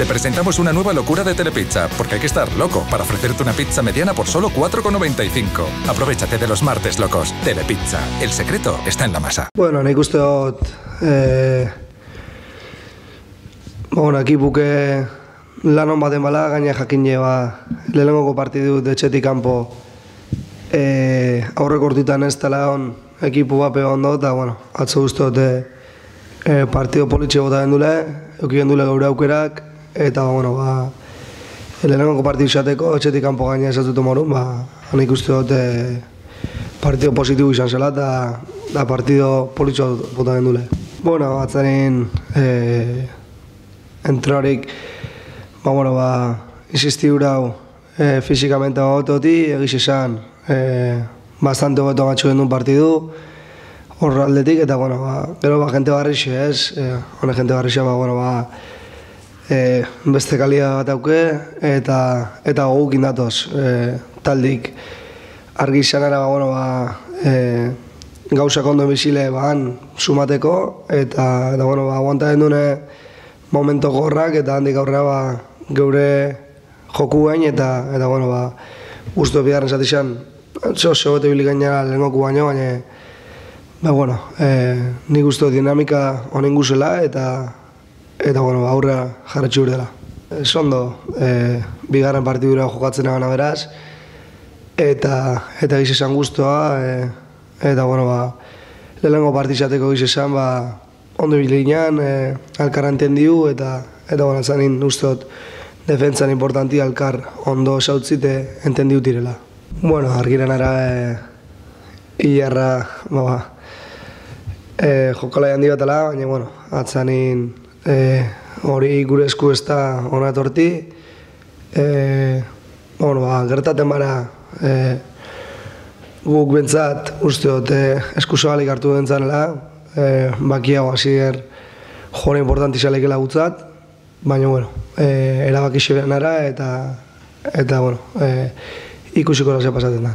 Te presentamos una nueva locura de Telepizza, porque hay que estar loco para ofrecerte una pizza mediana por solo 4,95. Aprovechate de los martes locos. Telepizza. El secreto está en la masa. Bueno, nik uste dut, eh, bueno, ekipuke lan hon baten bala, gaina jakin ba, lehenengoko partidu de etxetik kanpo eh, aurreko urtitan ez dela hon ekipu bape ondo, eta bueno, atzo uste dut eh, partido politxe bota gendule, euki gendule gaur aukerak, eta bueno, ba, lehenengoko partidu izateko, etxetik kanpo gaina dut morun, ba, nik uste dut eh, partido positibo izan zela eta da partido politxo bota gendule. Bueno, atzaren eh, entrorik, ba, bueno, ba, insisti hurau eh, fizikamente gototi, egiz esan, eh, bastante goto gatxu gendun partidu, hor aldetik, eta, bueno, ba, gero, ba, jente barrixe, ez, eh, hone jente barrixe, ba, bueno, ba, e, beste kalia bat auke eta eta gogukin datoz e, taldik argi izanara ba, bueno, ba, e, gauzak ondo bizile ban sumateko eta, eta bueno, ba, aguanta den dune momento gorrak eta handik aurrera ba, geure joku bain eta, eta bueno, ba, usto biharren zatizan zo zo bete gainera lehenkoku baino, baina ba, bueno, e, nik uste dinamika honen guzela eta eta bueno, aurrea jarretxu dela. Ez ondo, e, bigarren partidura jokatzen egana beraz, eta eta giz esan guztua, e, eta bueno, ba, lehenengo partizateko giz esan, ba, ondo bilinean, e, alkar entendiu, eta, eta bueno, zanin ustot, defentzan importanti alkar ondo sautzite entendiu direla. Bueno, argiren ara, e, iarra, ba, ba, e, jokalai handi batela, baina, bueno, atzanin e, hori gure esku ez da ona etorti. E, bueno, ba, gertaten bara e, guk bentsat uste dut e, esku zabalik hartu bentzanela, e, bakiago hasier jore importanti gutzat, baina bueno, e, erabaki ara eta eta bueno, e, ikusiko pasatzen da.